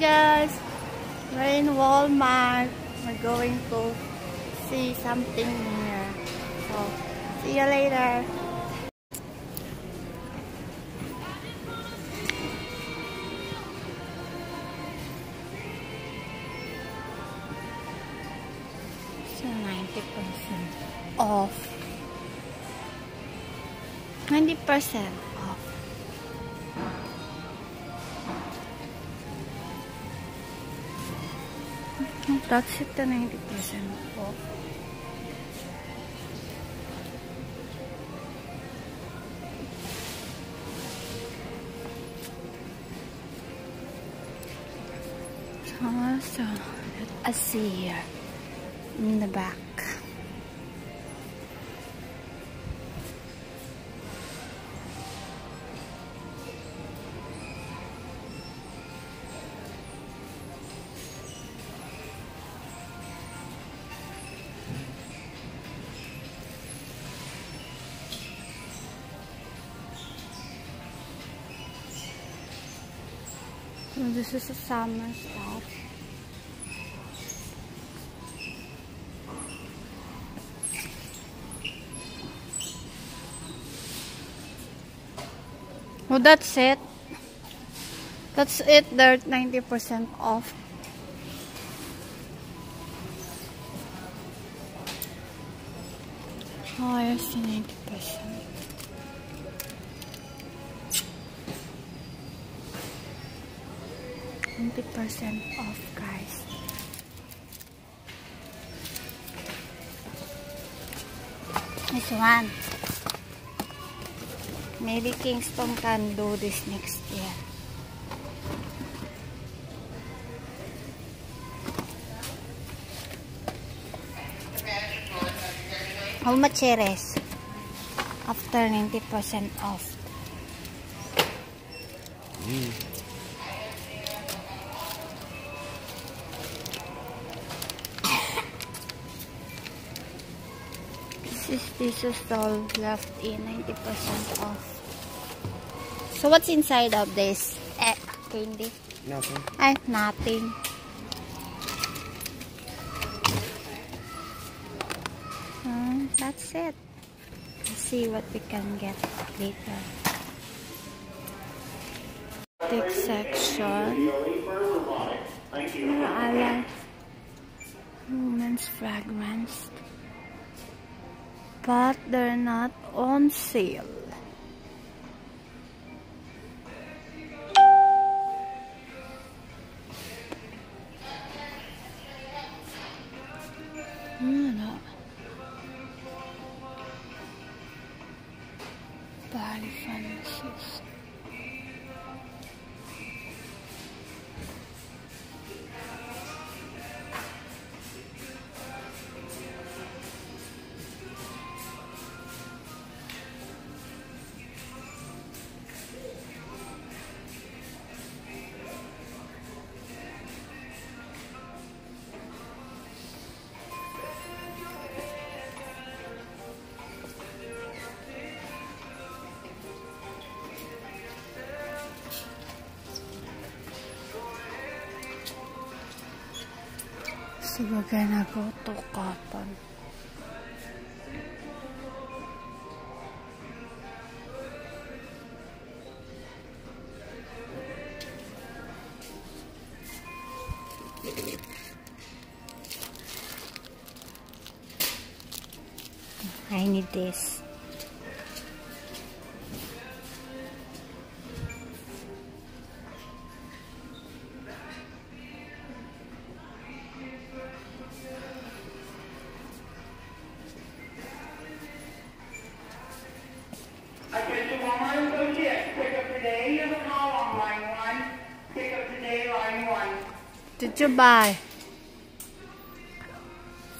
Guys! We're in Walmart. We're going to see something here. So, see you later. So, 90% off. 90% That's it, the 90% off. So, us see here in the back. This is a summer stuff. Oh, that's it. That's it. They're 90% off. Oh, I see 90%. Twenty percent off, guys. This one. Maybe Kingston can do this next year. How much it is? After 90% off. This is this is all left in 90% off. So what's inside of this? Eh, candy? Nothing. Ay, nothing. Uh, that's it. Let's see what we can get later. Big section. Ala women's fragrance. But they're not on sale. So we're gonna go You buy?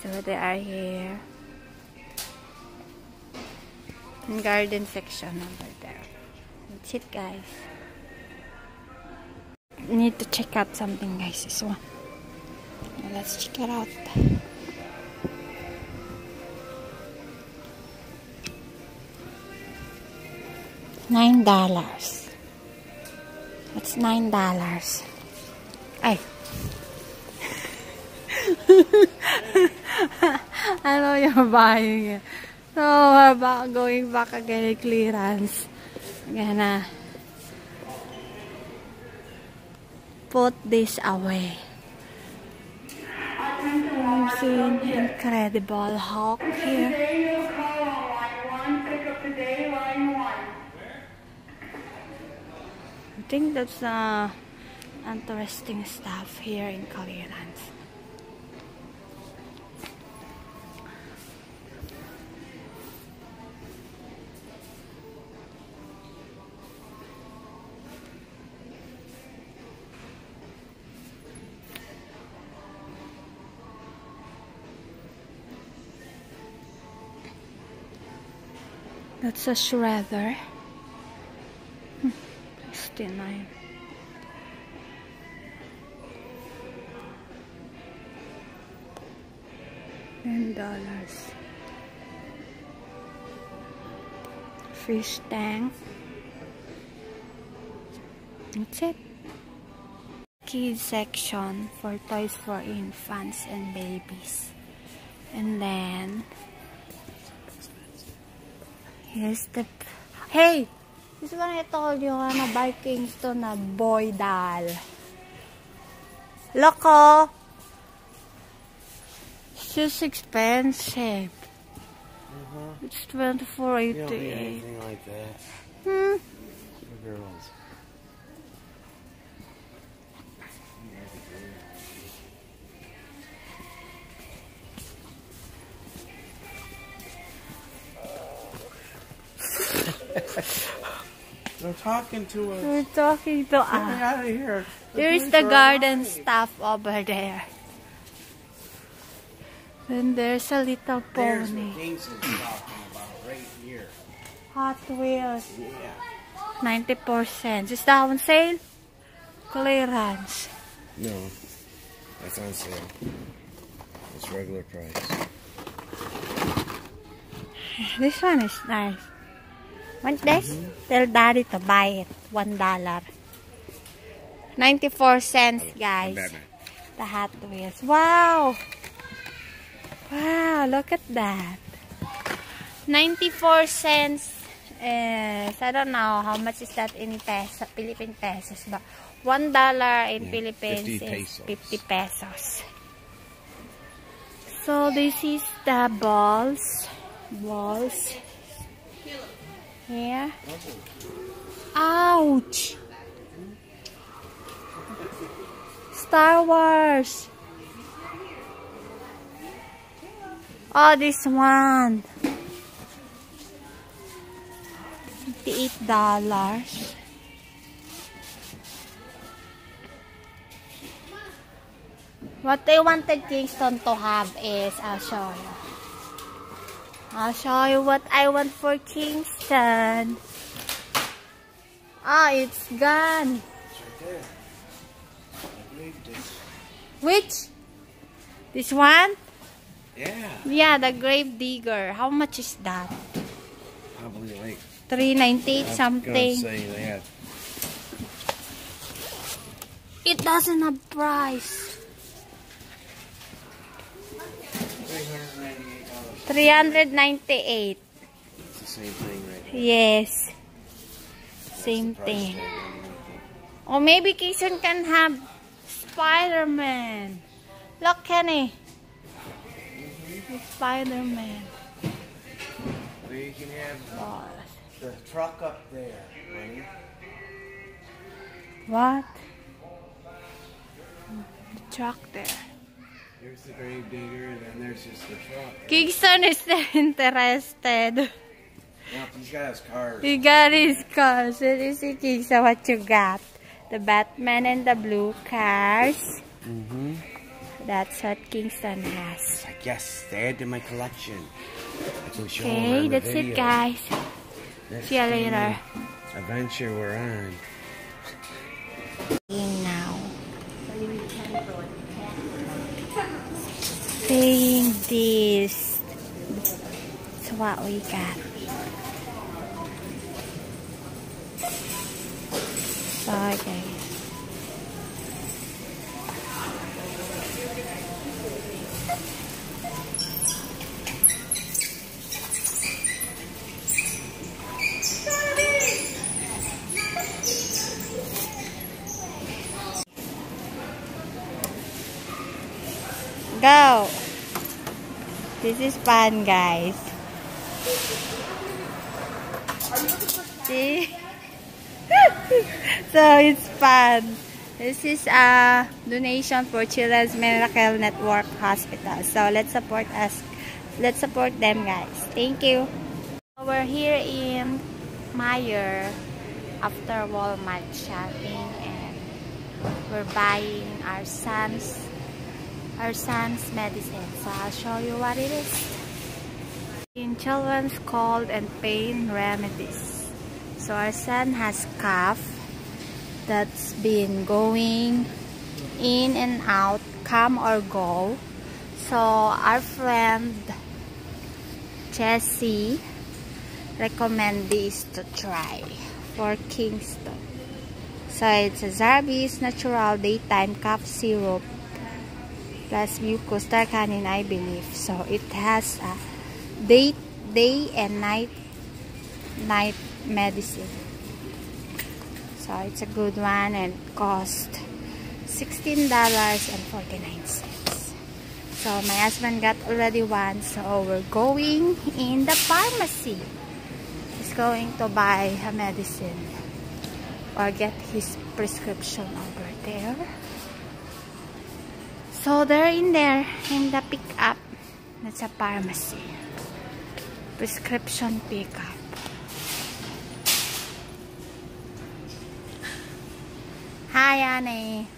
So they are here. In garden section over there. That's it guys. Need to check out something guys. This one. Let's check it out. Nine dollars. It's nine dollars. Ay, I know you're buying. So we're going back again in clearance. I'm gonna put this away. I'm seeing Incredible Hulk here. I think that's uh, interesting stuff here in clearance. That's a shredder. Hmm, 69. Fish tank. That's it. Kids section for toys for infants and babies. And then here's the Hey! This is what I told you na by Kingston na boy doll. Loco! It's oh. just expensive. It's twenty four You don't need eighty eight. anything like that Hmm. for girls. They're talking to us. We're talking to Get me us. out of here. There's the garden alive. stuff over there. Then there's a little There's pony. Hot Wheels. Yeah. 90%. Is that on sale? Clearance. No, that's on sale. It's regular price. This one is nice. Want this? Mm-hmm. Tell daddy to buy it. One dollar. 94 cents, guys. The Hot Wheels. Wow! Wow, look at that. 94 cents is, I don't know how much is that in peso, Philippine pesos, but one dollar in Yeah, Philippines 50 is 50 pesos. So this is the balls. Balls. Here. Ouch! Star Wars. Oh, this one. Dollars. What I wanted Kingston to have is, I'll show you. I'll show you what I want for Kingston. Ah, it's gone. It's this. Which? This one? Yeah. Yeah, the grave digger. How much is that? Probably like 398 I'm something. It doesn't have price. $398. 398. It's the same thing right. Yes. That's Same thing. Or maybe Kingston can have Spider-Man. Look, Kenny. Spider-Man. you can have the truck up there, honey. What? The truck there. There's the grave digger, and then there's just the truck. Kingston is interested. Well, he's got his cars. He got his cars. Let me see, Kingston, what you got. The Batman and the blue cars. Mm-hmm. That's what Kingston has. I guess they add to my collection. I can show 'em on Okay, the that's it, video. guys. Next See you later. Adventure we're on. In now. Saying this. That's what we got. Sorry, guys. Go! This is fun, guys. See? so it's fun. This is a donation for Children's Miracle Network Hospital. So let's support us. Let's support them, guys. Thank you. We're here in Meijer after Walmart shopping and we're buying our son's our son's medicine. So I'll show you what it is. In children's cold and pain remedies. So our son has cough that's been going in and out, come or go. So our friend Jessie recommend this to try for Kingston. So it's a Zarbee's Natural Daytime Cough Syrup plus mucus tarcanin I believe. So it has a day, day and night night medicine. So it's a good one and cost $16.49. So my husband got already one. So we're going in the pharmacy. He's going to buy a medicine or get his prescription over there. So they're in there in the pickup. That's a pharmacy. Prescription pickup. Hi, Annie.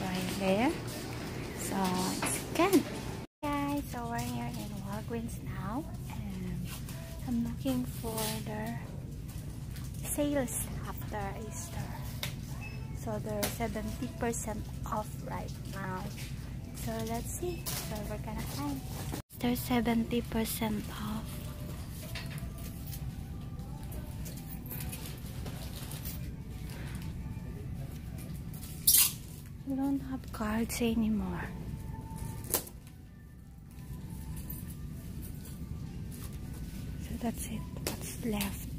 Right there. So it's good. Guys, so we're here in Walgreens now. And I'm looking for the sales after Easter. So they're 70% off right now. So let's see. So we're gonna find. They're 70% off. We don't have cards anymore. So that's it. What's left?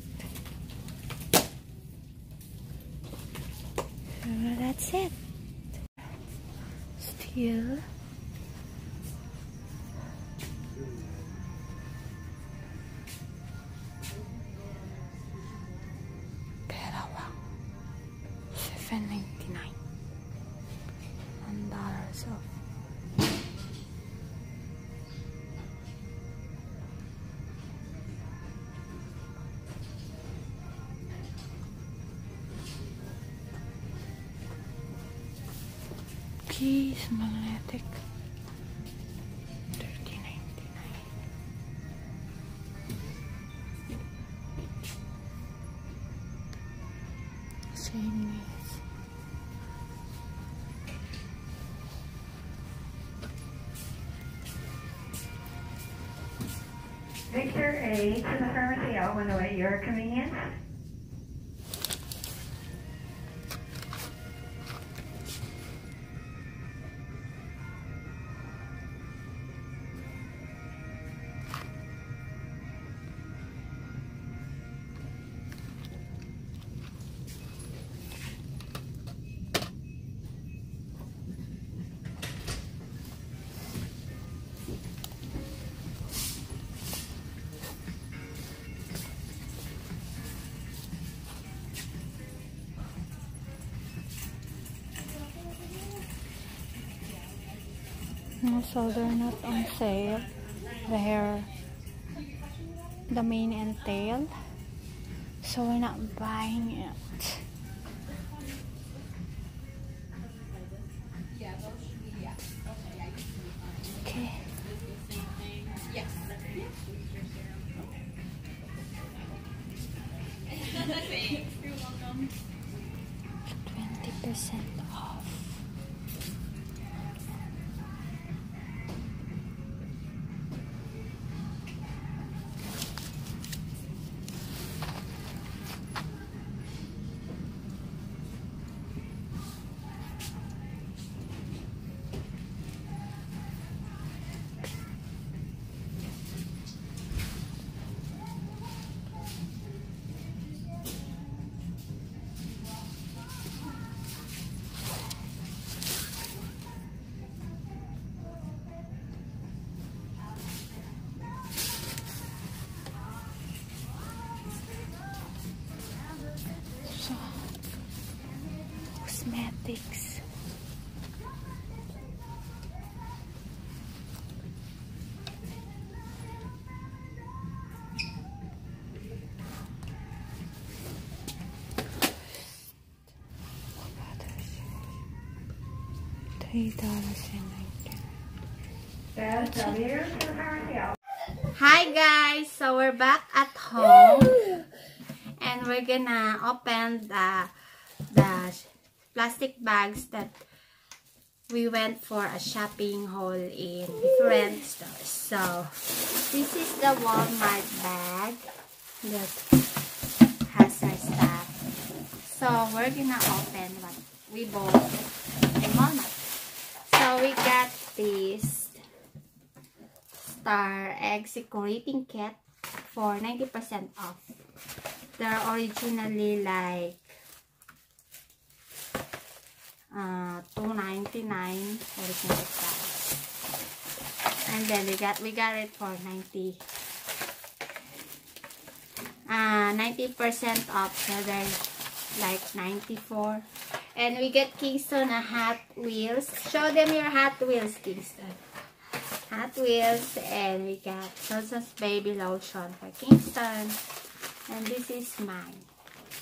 Keys magnetic. Pharmacy. I'll window at your convenience. No, so they're not on sale. They're the mane and tail. So we're not buying it. Hi guys, so we're back at home, and we're gonna open the the plastic bags that we went for a shopping haul in different stores. So this is the Walmart bag that has our stuff. So we're gonna open what we bought in Walmart. We got this star egg decorating kit for 90% off. They're originally like uh, 299 for the price. And then we got we got it for 90 uh 90% off so there's like 94 and we get Kingston a Hot Wheels. Show them your Hot Wheels Kingston. Hot Wheels and we got Johnson's Baby Lotion for Kingston. And this is mine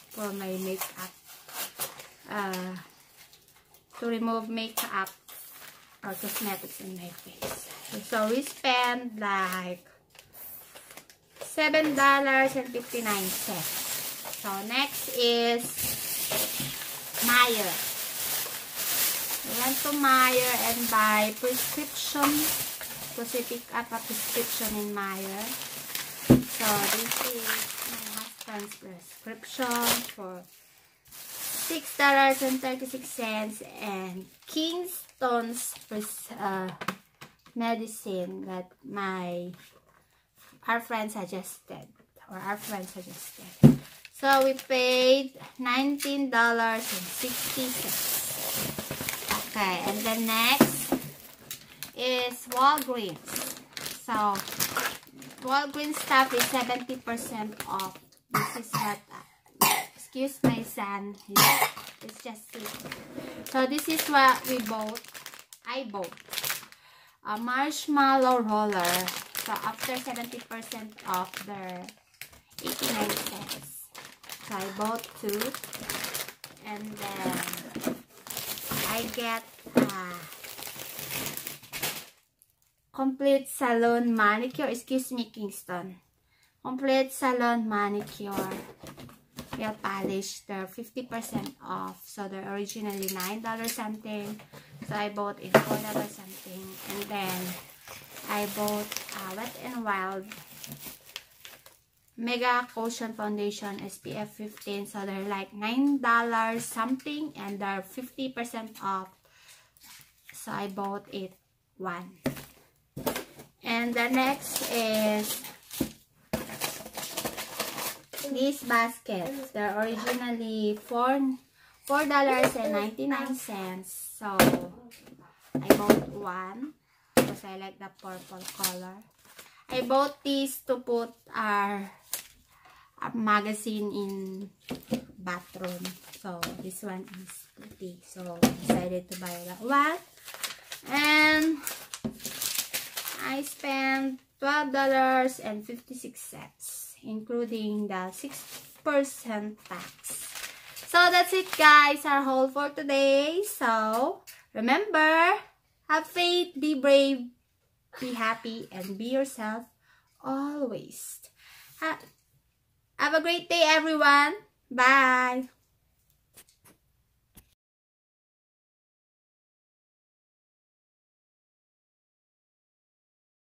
for my makeup. Uh, to remove makeup or cosmetics in my face. So we spent like seven dollars and 59 cents so next is Meijer we went to Meijer and buy prescription. Because we pick up a prescription in Meijer so this is my husband's prescription for six dollars and 36 cents and Kingston's uh, medicine that my our friend suggested or our friend suggested. So we paid $19.60. Okay, and the next is Walgreens. So Walgreens stuff is 70% off. This is what uh, excuse my son. He's just. So this is what we bought. I bought a marshmallow roller so after 70% off their 89 cents. So I bought two. And then I get a complete salon manicure. Excuse me, Kingston. Complete salon manicure. Nail polish. They're 50% off. So they're originally $9 something. So I bought it $4 something. And then I bought uh, Wet n Wild Mega Cushion Foundation SPF 15. So they're like $9 something and they're 50% off. So I bought it one. And the next is these baskets. They're originally four four dollars and ninety nine cents. So I bought one because I like the purple color. I bought these to put our magazine in bathroom. So this one is pretty. So decided to buy that one. And I spent $12.56 including the 6% tax. So that's it guys, our haul for today. So remember, have faith, be brave, be happy, and be yourself always. Ha have a great day everyone. Bye.